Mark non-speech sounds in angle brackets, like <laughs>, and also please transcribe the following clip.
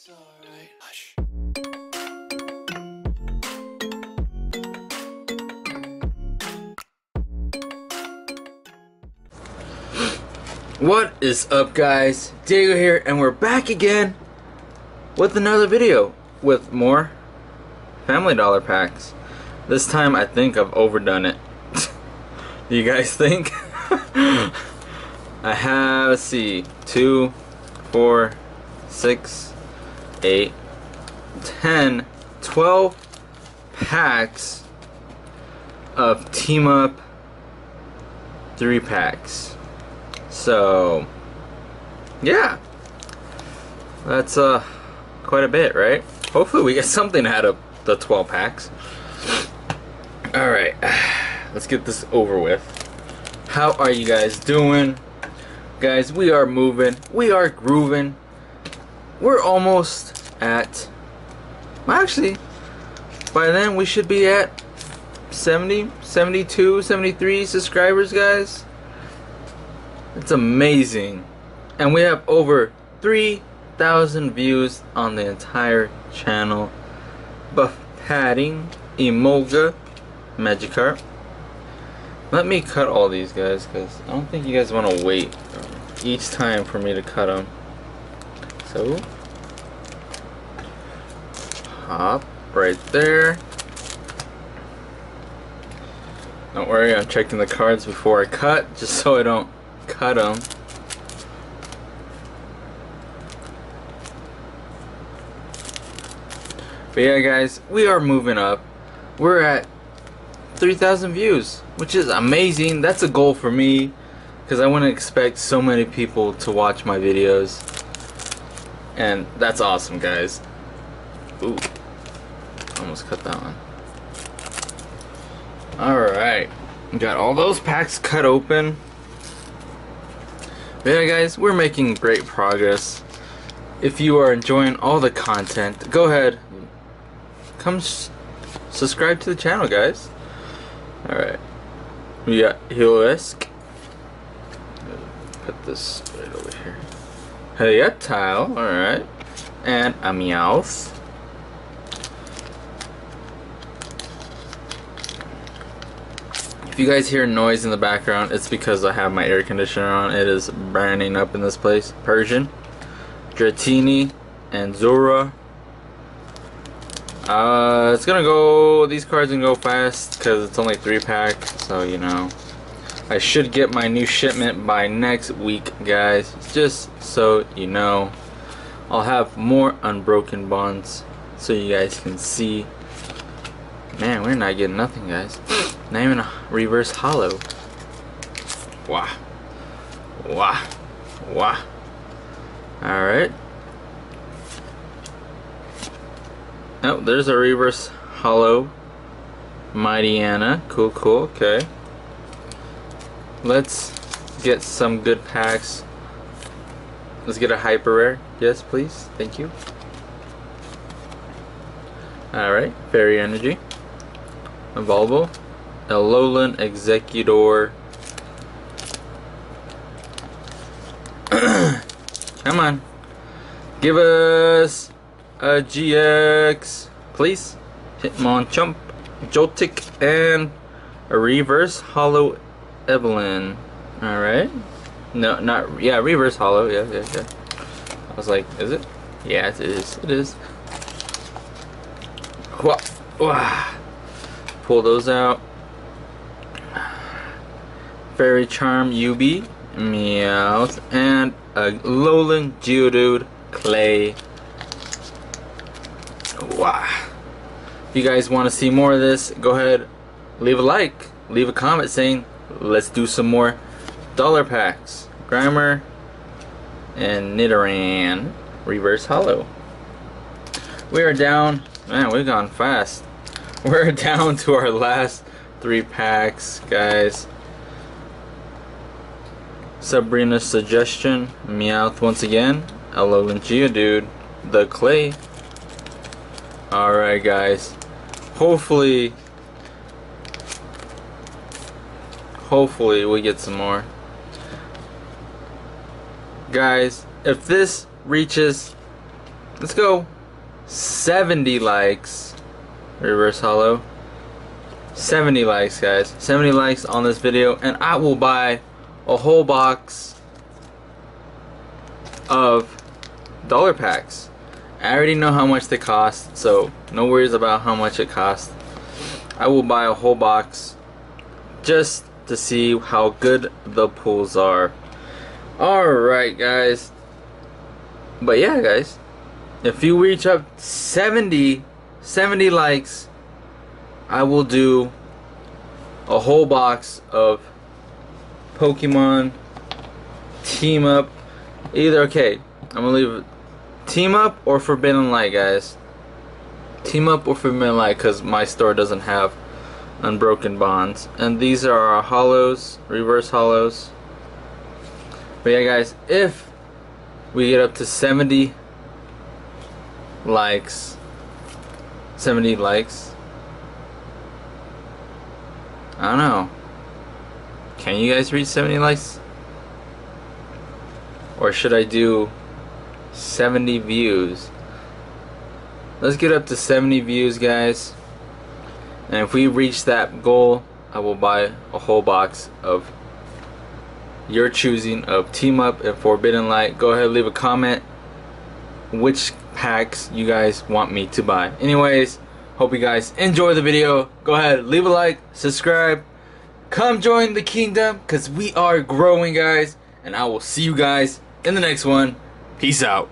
It's alright. Hush. What is up guys? Diego here and we're back again with another video with more Family Dollar packs. This time I think I've overdone it. Do <laughs> you guys think? <laughs> I have, let's see, two, four, six, eight, ten, twelve packs of Team Up 3 packs. So, yeah. That's uh quite a bit, right? Hopefully we get <laughs> something out of the 12 packs. All right. <sighs> Let's get this over with. How are you guys doing? Guys, we are moving. We are grooving. We're almost at well, actually by then we should be at 70, 72, 73 subscribers, guys. It's amazing. And we have over 3,000 views on the entire channel. Buff Padding, Emolga, Magikarp. Let me cut all these guys because I don't think you guys want to wait each time for me to cut them. So, hop right there. Don't worry, I'm checking the cards before I cut just so I don't cut them. But yeah, guys, we are moving up. We're at 3,000 views, which is amazing. That's a goal for me because I wouldn't expect so many people to watch my videos. And that's awesome, guys. Ooh, almost cut that one. Alright, got all those packs cut open. But yeah, guys, we're making great progress. If you are enjoying all the content, go ahead, come subscribe to the channel, guys. Alright. We got Heliolisk. Put this right over here. Helioptile. alright. And a Meowth. If you guys hear noise in the background, it's because I have my air conditioner on. It is burning up in this place. Persian, Dratini, and Zora. Uh, it's gonna go, these cards can go fast because it's only three pack, so you know. I should get my new shipment by next week, guys, just so you know. I'll have more unbroken bonds so you guys can see. Man, we're not getting nothing, guys. Not even a reverse holo. Wow. Wow. Wow. Alright. Oh, there's a reverse holo. Mighty Anna. Cool, cool. Okay. Let's get some good packs. Let's get a hyper rare. Yes, please. Thank you. Alright. Fairy Energy. A Volvo. Alolan Exeggutor. <clears throat> Come on. Give us a GX, please. Hitmonchan, Joltik, and a reverse holo Evelyn. Alright. No, not, yeah, reverse holo, yeah, yeah, yeah. I was like, is it? Yeah, it is, it is. Wah, wah. Pull those out. Fairy Charm UB, Meowth, and a Lowland Geodude Clay. Wow. If you guys want to see more of this, go ahead, leave a like, leave a comment saying, let's do some more dollar packs. Grimer and Nidoran Reverse Holo. We are down, man, we've gone fast. <laughs> We're down to our last three packs, guys. Sabrina's Suggestion, Meowth once again, Alolan Geodude, The Clay. Alright guys, hopefully, hopefully we get some more. Guys, if this reaches let's go 70 likes. Reverse holo. 70 likes, guys. 70 likes on this video, and I will buy a whole box of dollar packs. I already know how much they cost, so no worries about how much it costs. I will buy a whole box just to see how good the pulls are. Alright, guys. But yeah, guys. If you reach up 70, 70 likes, I will do a whole box of Pokemon Team Up. Either, okay, I'm gonna leave Team Up or Forbidden Light, guys. Team Up or Forbidden Light, because my store doesn't have Unbroken Bonds. And these are our holos, reverse holos. But yeah, guys, if we get up to 70 likes, 70 likes, I don't know. Can you guys reach 70 likes? Or should I do 70 views? Let's get up to 70 views, guys. And if we reach that goal, I will buy a whole box of your choosing of Team Up and Forbidden Light. Go ahead leave a comment which packs you guys want me to buy. Anyways, hope you guys enjoy the video. Go ahead, leave a like, subscribe, come join the kingdom because we are growing, guys. And I will see you guys in the next one. Peace out.